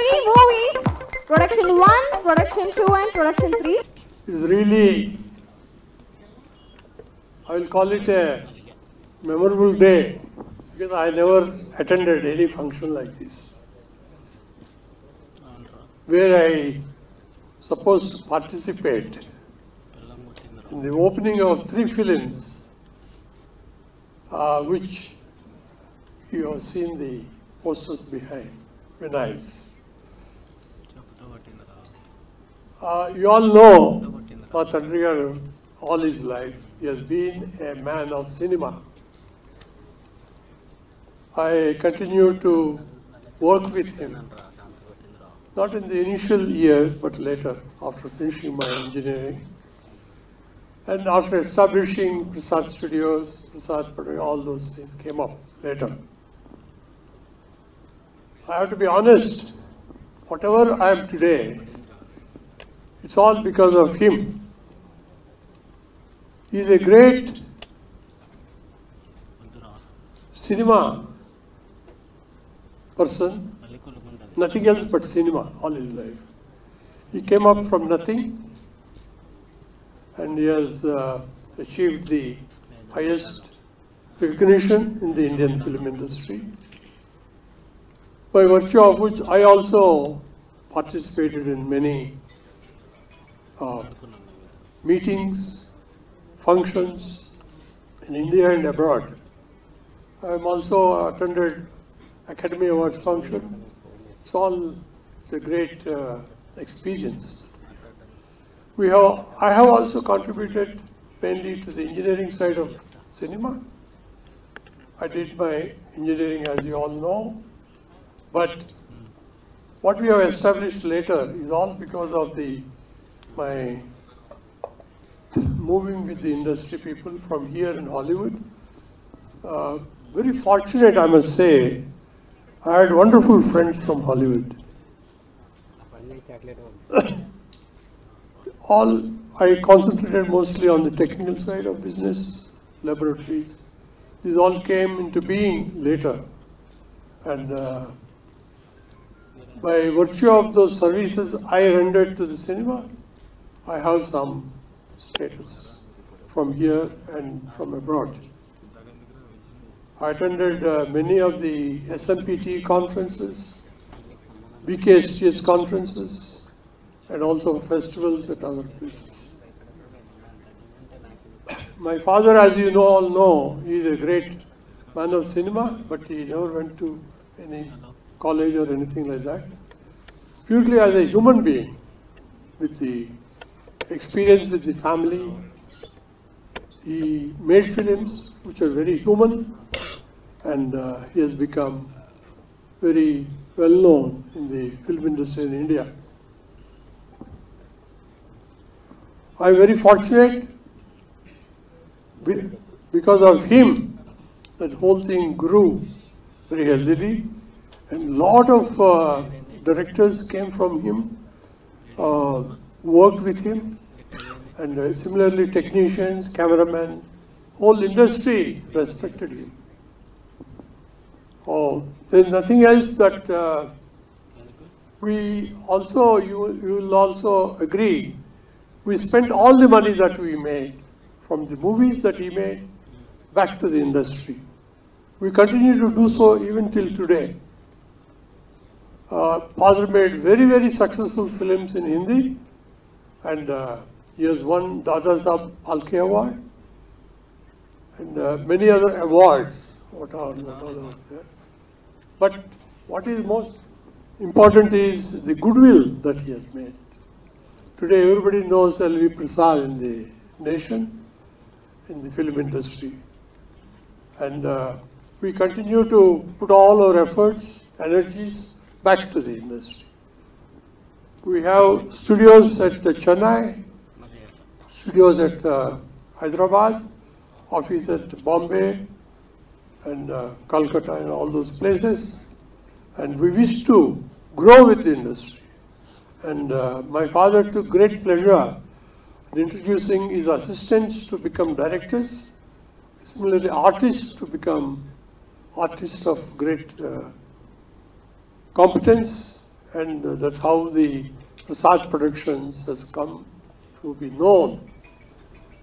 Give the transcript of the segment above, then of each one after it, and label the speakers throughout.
Speaker 1: three movies. Production 1, Production 2 and Production 3.
Speaker 2: is really, I will call it a memorable day because I never attended any function like this. Where I supposed to participate in the opening of three films, uh, which you have seen the posters behind, Vinay's. Uh, you all know garu, all his life, he has been a man of cinema. I continue to work with him, not in the initial years, but later, after finishing my engineering. And after establishing Prasad Studios, Prasad all those things came up later. I have to be honest, whatever I am today, it's all because of him. He is a great cinema person, nothing else but cinema all his life. He came up from nothing and he has uh, achieved the highest recognition in the Indian film industry. By virtue of which I also participated in many uh, meetings, functions in India and abroad. I am also attended Academy Awards function. It's all it's a great uh, experience. We have, I have also contributed mainly to the engineering side of cinema. I did my engineering as you all know, but what we have established later is all because of the my moving with the industry people from here in Hollywood. Uh, very fortunate, I must say. I had wonderful friends from Hollywood. All I concentrated mostly on the technical side of business, laboratories. These all came into being later, and uh, by virtue of those services I rendered to the cinema, I have some status from here and from abroad. I attended uh, many of the SMPTE conferences, BKSTS conferences, and also festivals at other places. My father, as you know, all know, he is a great man of cinema, but he never went to any college or anything like that. Purely as a human being, with the experience with the family, he made films which are very human, and uh, he has become very well known in the film industry in India. I am very fortunate because of him that whole thing grew very healthily and lot of uh, directors came from him, uh, worked with him and uh, similarly technicians, cameramen, whole industry respected him. Oh, there's nothing else that uh, we also, you, you will also agree, we spent all the money that we made from the movies that he made back to the industry. We continue to do so even till today. Uh, Padre made very, very successful films in Hindi and uh, he has won Dada Sahab Phalke Award and uh, many other awards, what are, what are there. But what is most important is the goodwill that he has made. Today everybody knows L.V. Prasad in the nation, in the film industry. And uh, we continue to put all our efforts, energies back to the industry. We have studios at uh, Chennai, studios at uh, Hyderabad, office at Bombay and uh, Calcutta and all those places. And we wish to grow with the industry. And uh, my father took great pleasure in introducing his assistants to become directors, similarly artists to become artists of great uh, competence And uh, that's how the Prasad Productions has come to be known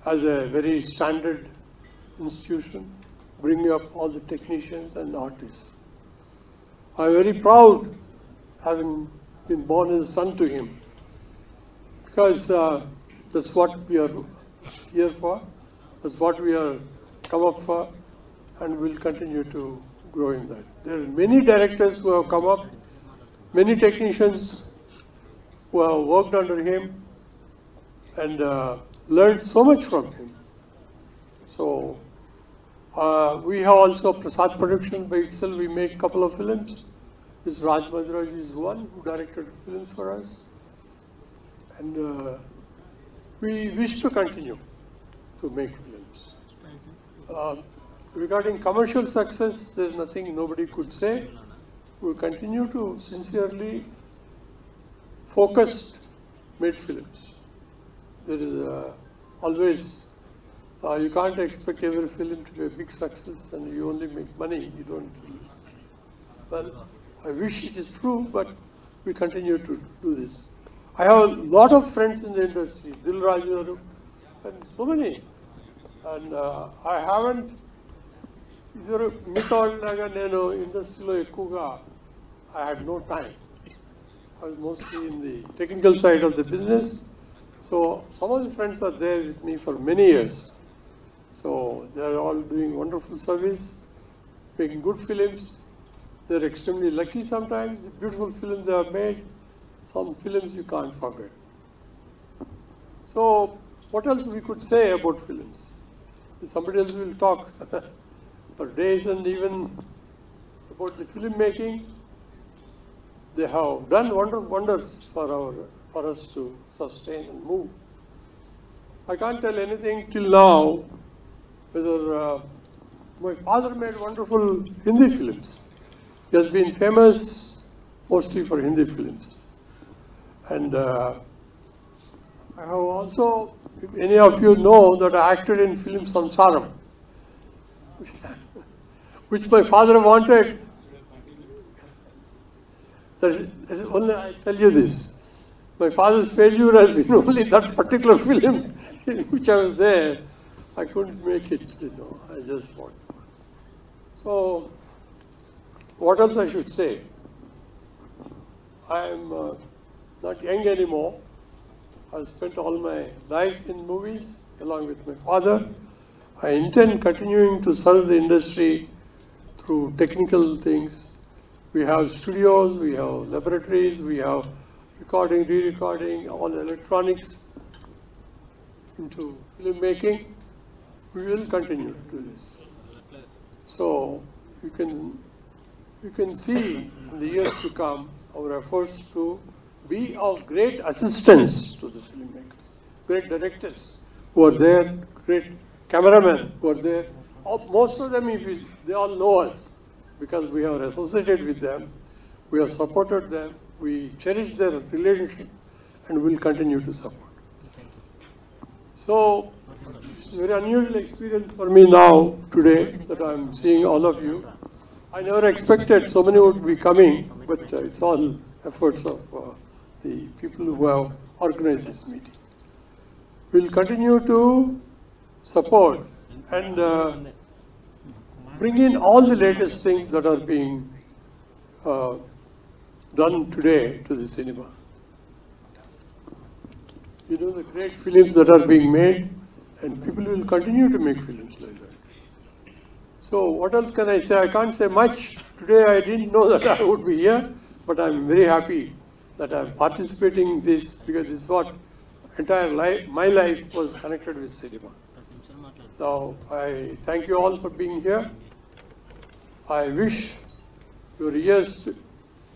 Speaker 2: as a very standard institution, bringing up all the technicians and artists. I'm very proud having been born as a son to him because uh, that's what we are here for, that's what we are come up for, and we'll continue to grow in that. There are many directors who have come up, many technicians who have worked under him and uh, learned so much from him. So uh, we have also Prasad Production by itself. We made a couple of films. This Raj Madraj is one who directed films for us. And uh, we wish to continue to make films. Uh, regarding commercial success, there's nothing nobody could say. We continue to sincerely focused made films. There is always, uh, you can't expect every film to be a big success and you only make money, you don't. Well, I wish it is true, but we continue to do this. I have a lot of friends in the industry, Dil Raju and so many. And uh, I haven't, ఇద్దరు మిగతా వాళ్ళలాగా నేను ఇండస్ట్రీలో ఎక్కువగా I had no time. I was mostly in the technical side of the business. So some of the friends are there with me for many years. So they are all doing wonderful service, making good films. They're extremely lucky sometimes. The beautiful films they have made. Some films you can't forget. So what else we could say about films? Somebody else will talk for days and even about the filmmaking. They have done wonder, wonders for our for us to sustain and move. I can't tell anything till now whether uh, my father made wonderful Hindi films. He has been famous mostly for Hindi films. And uh, I have also, if any of you know that I acted in film Sansaram, which my father wanted. Only I tell you this. My father's failure has been only that particular film in which I was there. I couldn't make it, you know. I just want. So, what else I should say? I am uh, not young anymore. I've spent all my life in movies along with my father. I intend continuing to serve the industry through technical things. We have studios, we have laboratories, we have recording, re-recording, all electronics into filmmaking. We will continue to do this. So you can you can see in the years to come our efforts to be of great assistance to the filmmakers, great directors who are there, great cameramen who are there. Most of them, if they all know us because we are associated with them, we have supported them, we cherish their relationship, and will continue to support. So, it's a very unusual experience for me now, today, that I'm seeing all of you. I never expected so many would be coming, but uh, it's all efforts of uh, the people who have organized this meeting. We'll continue to support and uh, bring in all the latest things that are being uh, done today to the cinema. You know, the great films that are being made, and people will continue to make films like that. So, what else can I say? I can't say much. Today I didn't know that I would be here, but I'm very happy that I'm participating in this because this is what entire life, my life was connected with cinema. So I thank you all for being here. I wish your years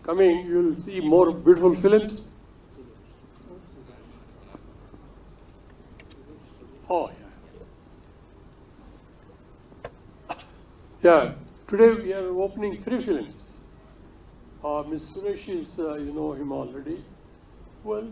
Speaker 2: coming, you'll see more beautiful films. Oh, yeah. Yeah, today we are opening three films. Uh, Ms. Suresh is, uh, you know him already. Well,